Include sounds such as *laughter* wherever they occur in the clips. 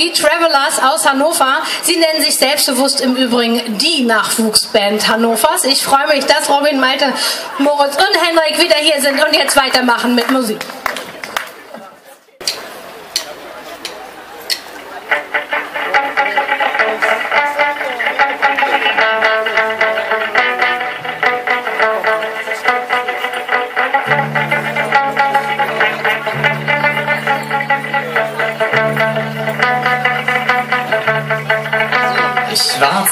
die Travelers aus Hannover. Sie nennen sich selbstbewusst im Übrigen die Nachwuchsband Hannovers. Ich freue mich, dass Robin, Malte, Moritz und Henrik wieder hier sind und jetzt weitermachen mit Musik.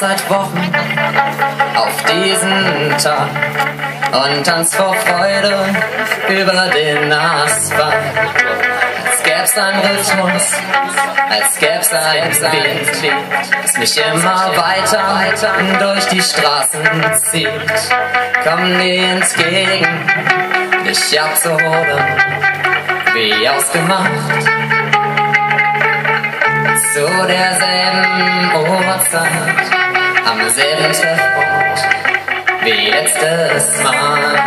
Seit Wochen auf diesen Tag und tanzt vor Freude über den Asphalt. Als gäb's ein Rhythmus, als gäb's ein Beat, das mich immer weiter durch die Straßen zieht. Komm dir entgegen, dich abzuholen, wie ausgemacht zu derselben Uhrzeit, am selben Treffpunkt wie letztes Mal.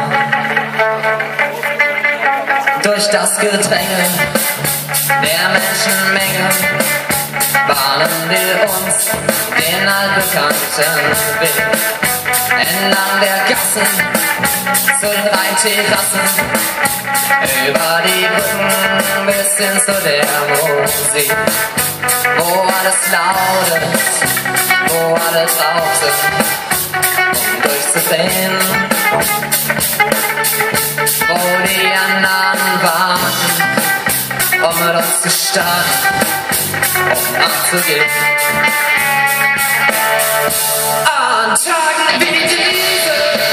Durch das Gedränge der Menschenmenge bahnen wir uns den altbekannten Weg. Entlang der Gassen zu drei Terrassen, über die Brücken bis hin zu der Musik wo alles laut ist, wo alle drauf sind, um durchzudrehen. Wo die anderen warten, um mit uns zu starten, um abzugehen. An Tagen wie diese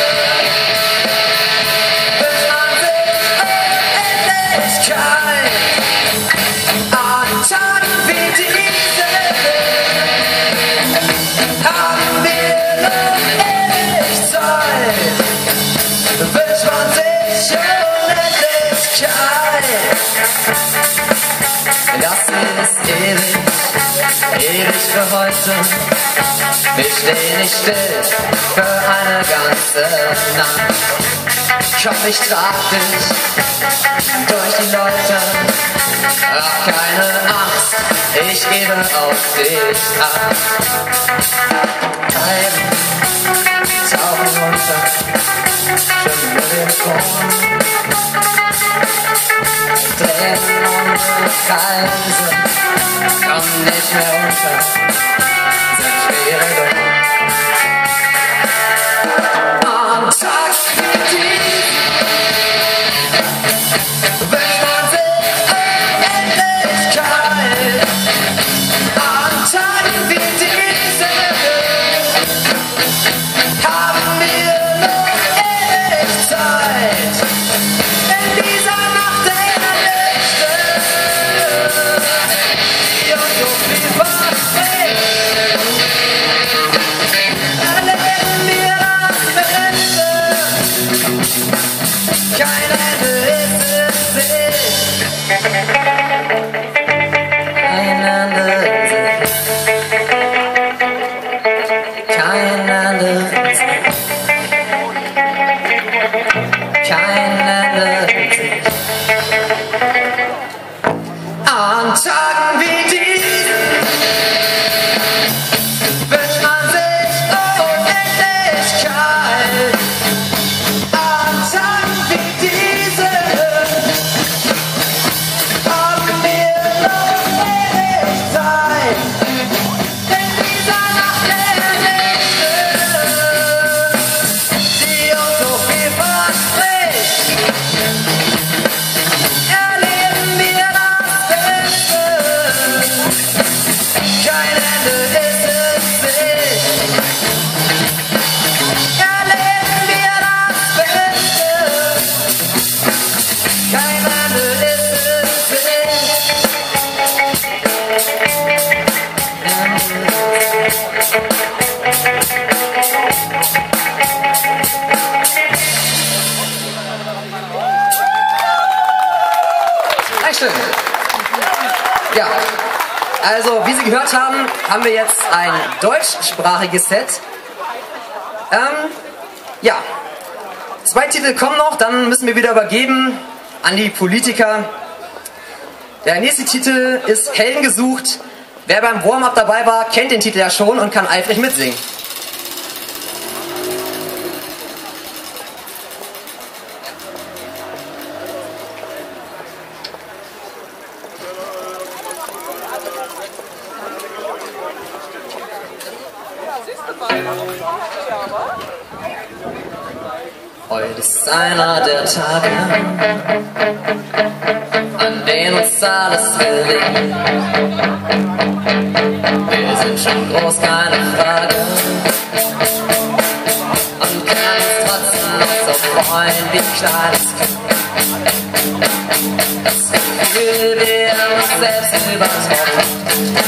ewig für heute. Wir stehen nicht still für eine ganze Nacht. Komm, ich trag dich durch die Leute. Hab keine Angst, ich gebe auf dich ab. Treiben, tauchen runter, schwimmen den Grund. Silence I'm haben, wir jetzt ein deutschsprachiges Set. Ähm, ja, zwei Titel kommen noch, dann müssen wir wieder übergeben an die Politiker. Der nächste Titel ist Helden gesucht, Wer beim Warm-Up dabei war, kennt den Titel ja schon und kann eifrig mitsingen. Heute ist einer der Tage, an denen uns alles gelingt. Wir sind schon groß, keine Frage. Und können trotzdem noch so freuen wie ein kleines Kind. Das Gefühl, wir uns selbst übertroffen,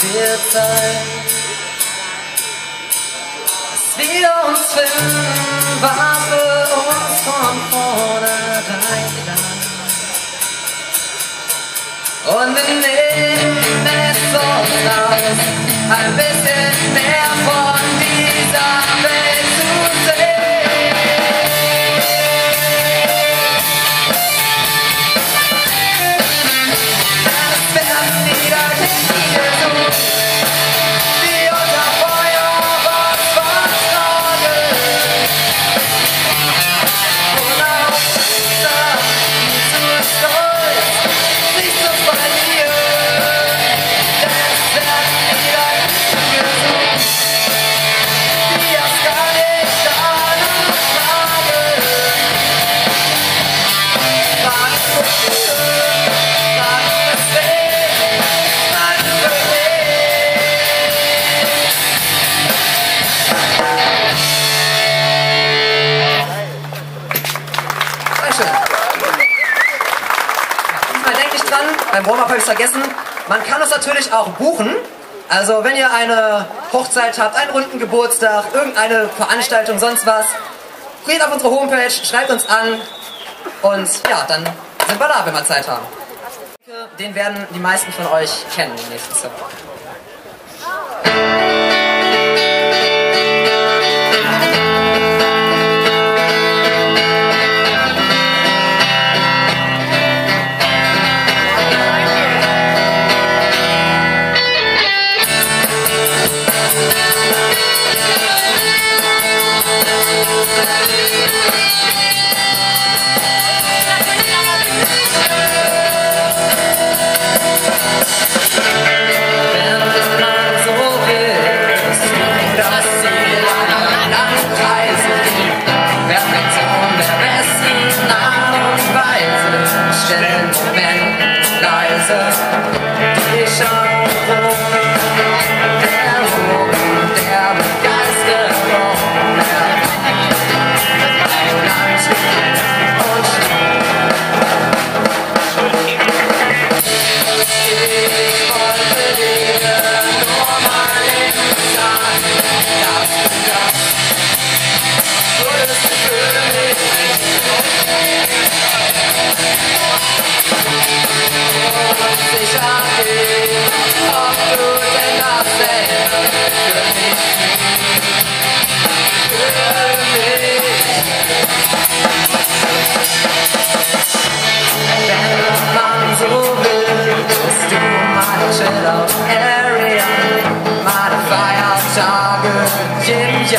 Viel Zeit. Dass wir uns finden, war für uns von vornherein klar. Und wir nehmen es uns aus, ein bisschen mehr von vergessen, man kann uns natürlich auch buchen. Also wenn ihr eine Hochzeit habt, einen runden Geburtstag, irgendeine Veranstaltung, sonst was, geht auf unsere Homepage, schreibt uns an und ja, dann sind wir da, wenn wir Zeit haben. Den werden die meisten von euch kennen, den nächsten Song.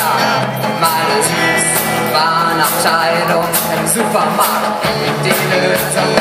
Jahr, meine Süßwarenabteilung im Supermarkt, die Lösung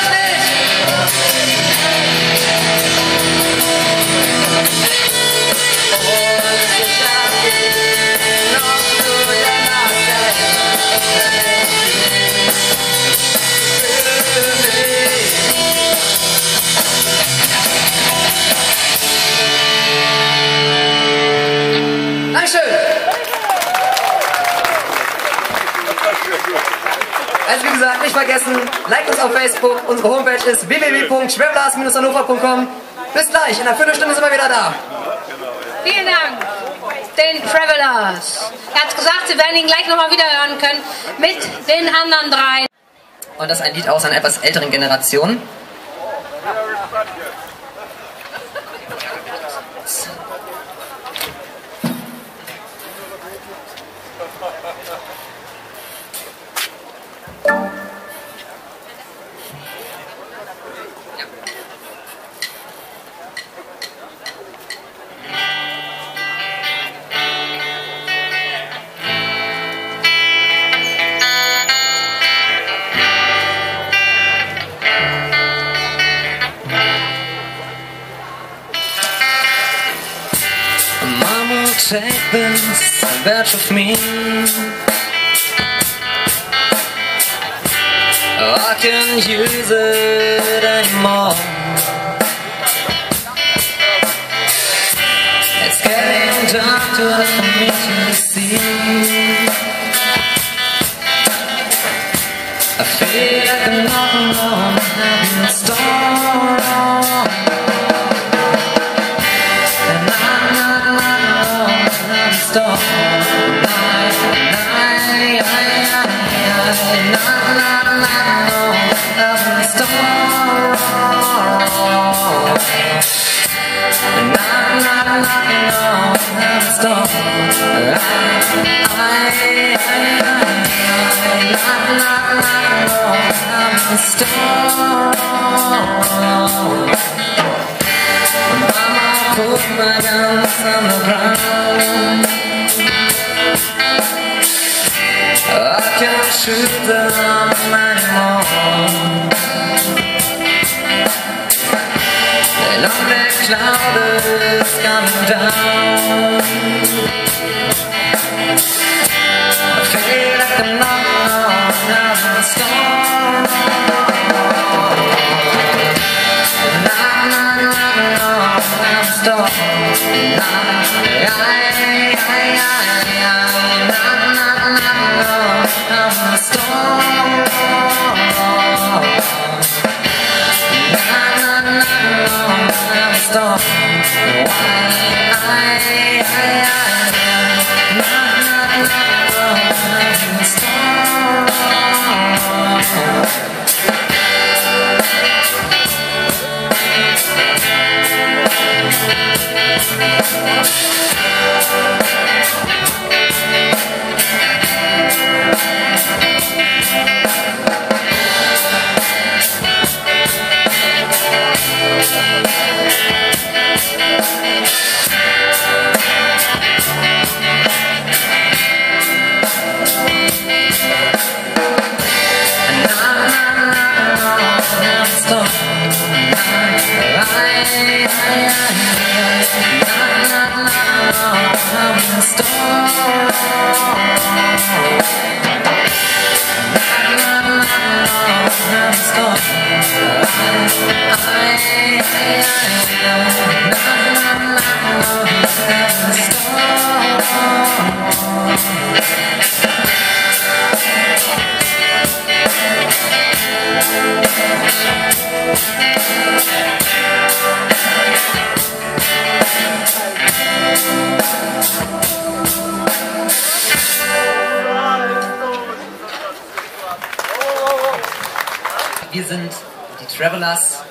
nicht vergessen, liked uns auf Facebook. Unsere Homepage ist www.schweblas-hannover.com. Bis gleich, in einer Viertelstunde sind wir wieder da. Vielen Dank den Travelers. Er hat gesagt, Sie werden ihn gleich nochmal wieder hören können mit den anderen drei. Und das ist ein Lied aus einer etwas älteren Generation. This badge of me. I can't use it anymore. It's getting darker for me to see. I feel like I'm not alone, having a storm. A storm. Mama on. I can't shoot them anymore. Cloud is coming down. I feel like I'm not out the storm. I'm a Stop. this, this, this.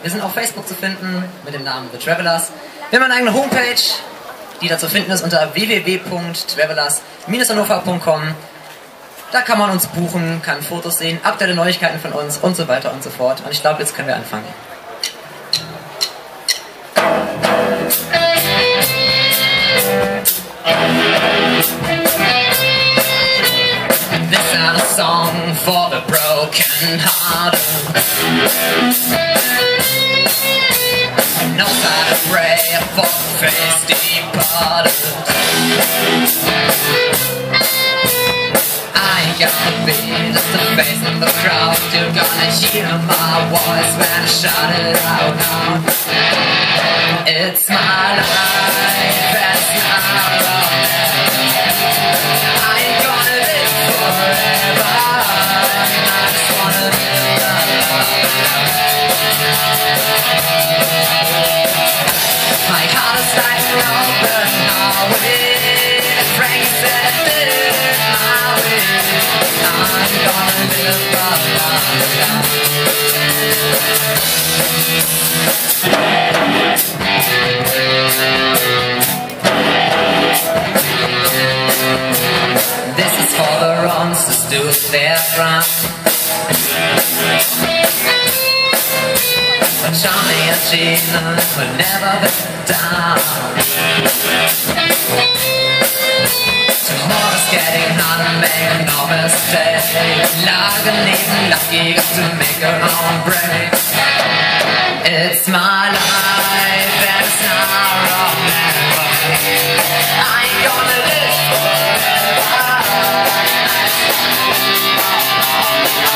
Wir sind auf Facebook zu finden mit dem Namen The Travelers. Wir haben eine eigene Homepage, die da zu finden ist unter www.travelers-hannover.com. Da kann man uns buchen, kann Fotos sehen, aktuelle Neuigkeiten von uns und so weiter und so fort. Und ich glaube, jetzt können wir anfangen. This is a song for the broken hearted. Time to pray for face departed. I gonna be just a face in the crowd. You're gonna hear my voice when I shout it out loud. It's my life, it's not wrong. that Jesus would never be down. Tomorrow's getting harder, make no mistake. Love and even lucky, got to make her own break. It's my life, and that's not wrong. I ain't gonna live forever.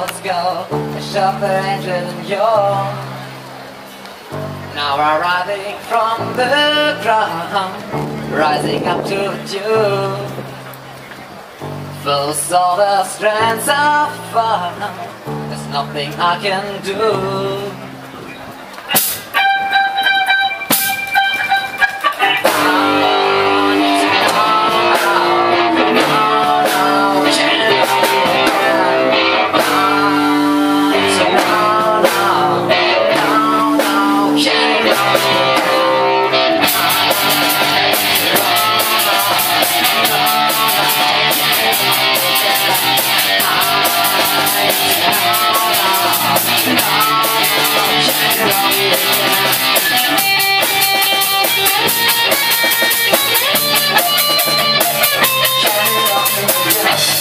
Fools go, a sharper angel than you. Now we're arriving from the ground, rising up to you. Fills all the strands of fun, there's nothing I can do.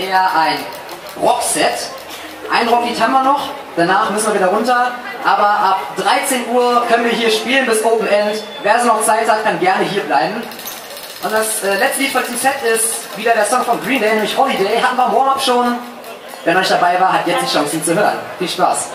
eher ein Rockset. Ein Rocklied haben wir noch, danach müssen wir wieder runter. Aber ab 13 Uhr können wir hier spielen bis Open End. Wer so noch Zeit hat, kann gerne hier bleiben. Und das äh, letzte Lied von diesem Set ist wieder der Song von Green Day, nämlich Holiday. Hatten wir im Warm-Up schon. Wer noch nicht dabei war, hat jetzt die Chance, ihn zu hören. Viel Spaß.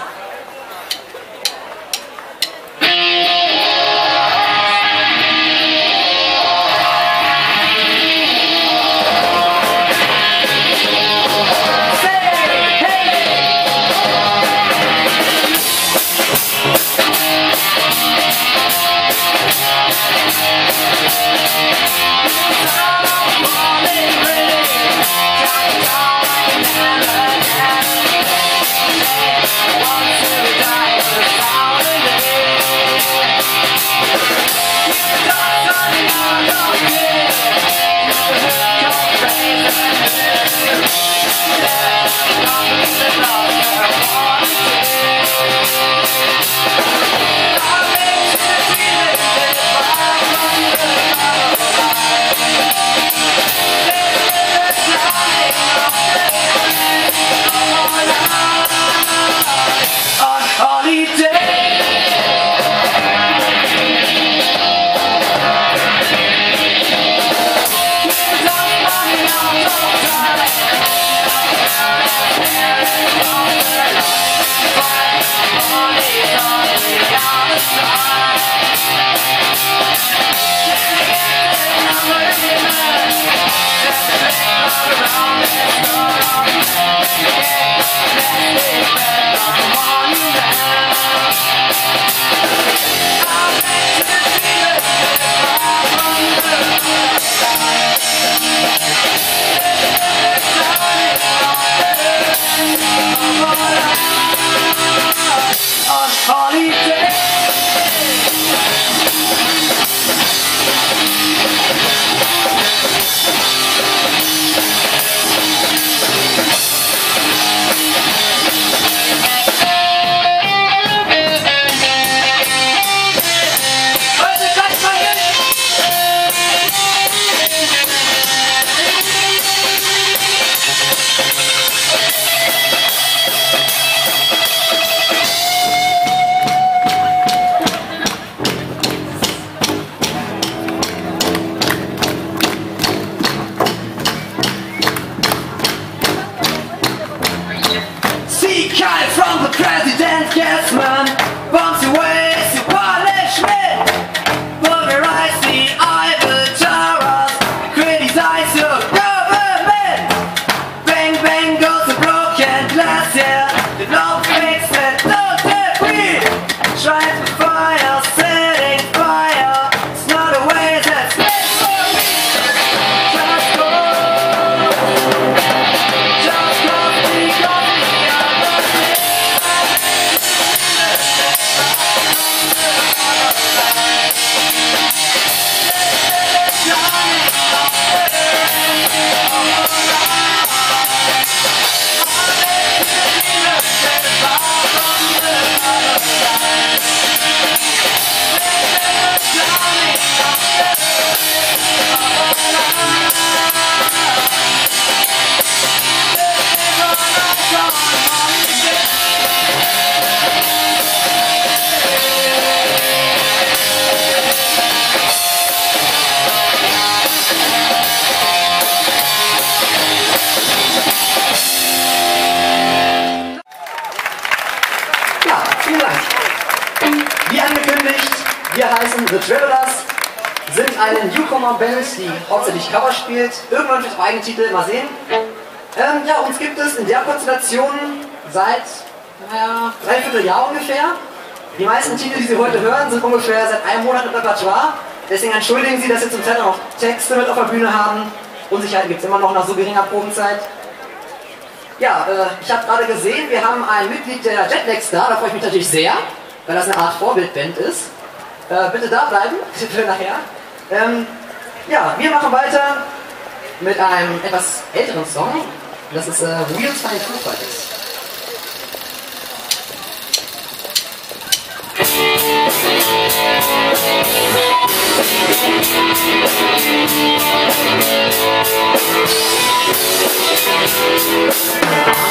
Keep day. Eine Newcomer-Band, die hauptsächlich Cover spielt. Irgendwann auch eigene Titel, mal sehen. Ähm, ja, uns gibt es in der Konstellation seit naja, dreiviertel Jahr ungefähr. Die meisten Titel, die Sie heute hören, sind ungefähr seit einem Monat im Repertoire. Deswegen entschuldigen Sie, dass Sie zum Teil auch Texte mit auf der Bühne haben. Unsicherheit gibt es immer noch nach so geringer Probenzeit. Ja, äh, ich habe gerade gesehen, wir haben ein Mitglied der Jetlags da, da freue ich mich natürlich sehr, weil das eine Art Vorbildband ist. Äh, bitte da bleiben, *laughs* für nachher. Ähm, ja, wir machen weiter mit einem etwas älteren Song. Das ist äh, Wheels Find Foo Fighters.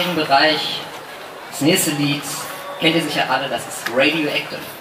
englischsprachigen Bereich. Das nächste Lied kennt ihr sicher alle, das ist Radioactive.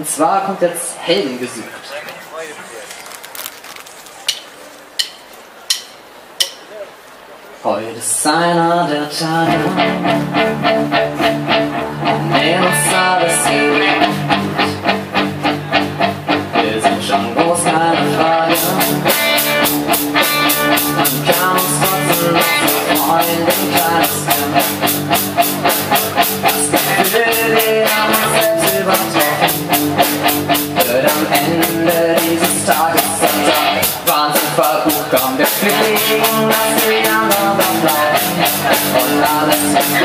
Und zwar kommt jetzt Helden gesucht. Heute ist einer der Tage, an denen uns alles gelingt. Wir sind schon groß, keine Frage. Man kann uns trotzdem noch freuen, ein kleines Kind.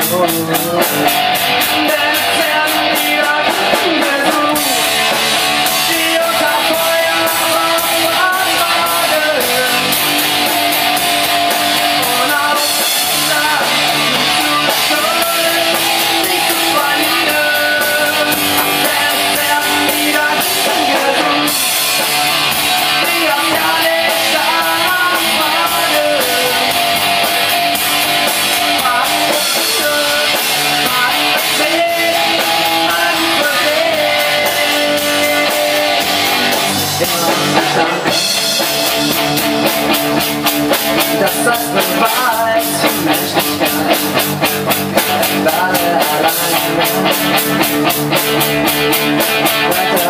Oh,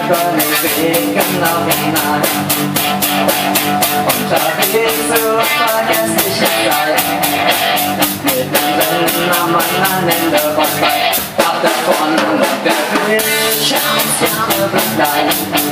Den Wegen auf hinein. Unterwegs zur vergesslichen Zeit. Mittendrin am anderen Ende vorbei. Ab davon und der Bildschirmflamme begleiten.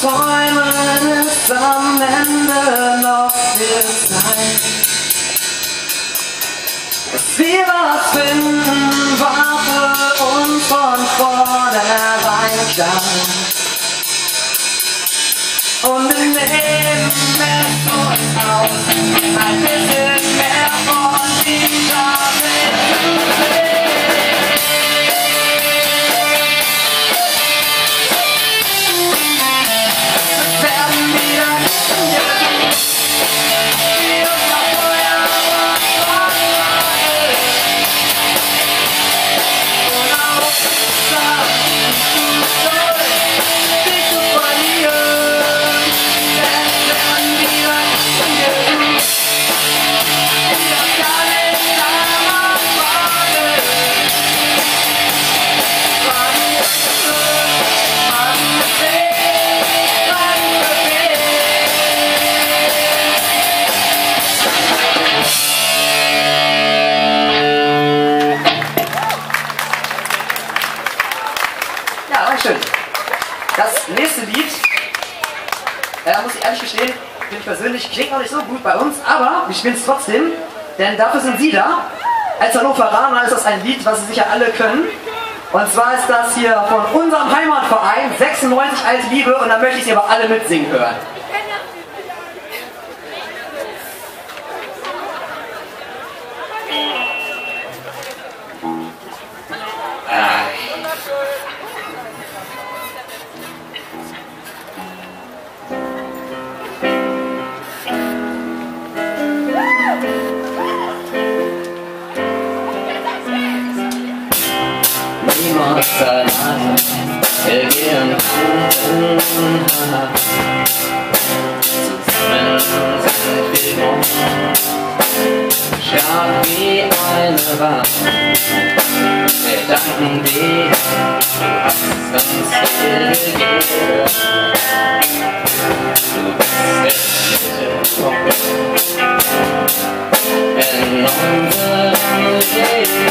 Träumen ist am Ende noch viel Zeit. Dass wir was finden, war für uns von vornherein klar. Und wir nehmen es uns aus, ein bisschen mehr von dieser Welt nicht so gut bei uns, aber wir spielen es trotzdem, denn dafür sind Sie da. Als Hannoveraner ist das ein Lied, was Sie sicher alle können. Und zwar ist das hier von unserem Heimatverein 96 Alte Liebe und da möchte ich Sie aber alle mitsingen hören. Stark wie eine Wand. Wir danken dir, du hast uns viel gegeben. Du bist der Mittelpunkt in unserem Leben.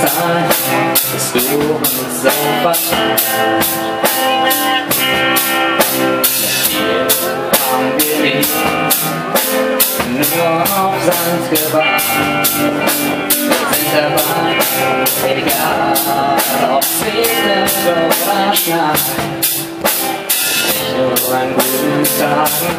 Zeit bist du uns so vertraut. Mit haben wir nur auf Sand. Wir sind dabei, egal ob es regnet oder schneit. Nicht nur an guten Tagen,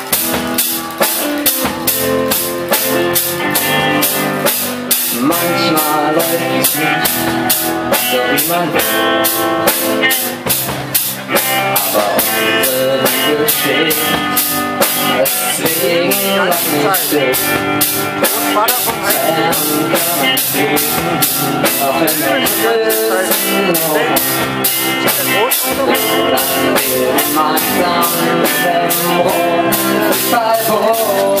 Manchmal läuft es nicht so wie man will. Aber unsere Liebe steht, deswegen lass mich still. Auch Not. Dann gemeinsam dem roten Fußballboot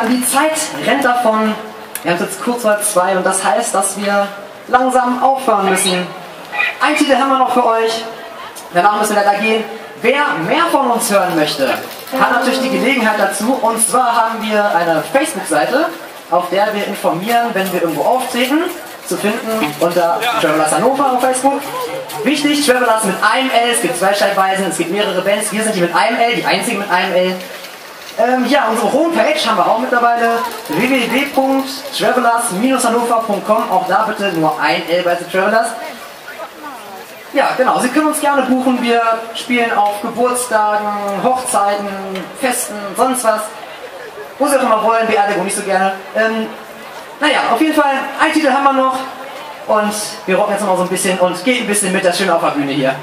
Ja, Herren, die Zeit rennt davon. Wir haben jetzt kurz vor zwei und das heißt, dass wir langsam aufhören müssen. Ein Titel haben wir noch für euch. Danach müssen wir leider gehen. Wer mehr von uns hören möchte, hat natürlich die Gelegenheit dazu. Und zwar haben wir eine Facebook-Seite, auf der wir informieren, wenn wir irgendwo auftreten, zu finden unter Travelers Hannover auf Facebook. Wichtig, Travelers mit einem L, es gibt zwei Schreibweisen, es gibt mehrere Bands, wir sind die mit einem L, die einzigen mit einem L. Ähm, ja, unsere Homepage haben wir auch mittlerweile, www.travelers-hannover.com, auch da bitte nur ein L bei The Travelers. Ja, genau, Sie können uns gerne buchen, wir spielen auf Geburtstagen, Hochzeiten, Festen, sonst was. Wo Sie auch immer wollen, Beerdigung nicht so gerne. Ähm, naja, auf jeden Fall, ein Titel haben wir noch. Und wir rocken jetzt noch mal so ein bisschen und geht ein bisschen mit, das schön auf der Bühne hier.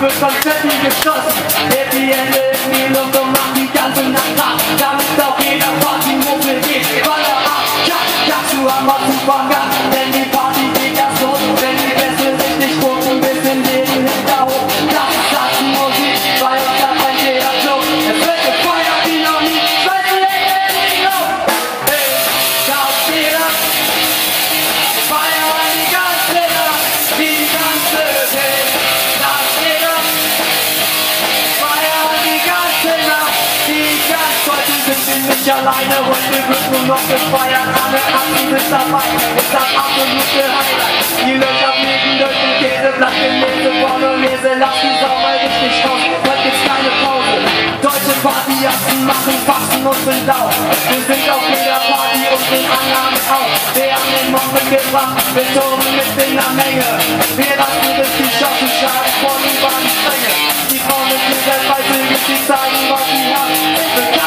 wird von Köpfen geschossen. Happy Ende. Wir alleine, heute wird nur noch gefeiert. Alle Affen sind dabei, ist das absolute Highlight. Die Löcher fliegen durch den Käseblatt, Gemüse, Bolognese, lass die Sau mal richtig raus. Heute gibt's keine Pause. Deutsche Partyassen machen Fasten und sind laut. Wir sind auf jeder Party und den anderen auch. Wir haben den Mob mitgebracht, wir toben mit in der Menge. Wir lassen richtig Schotten schlagen, voll über die Stränge. Die Frauen mit dieser Weiße, die zeigen, was sie haben.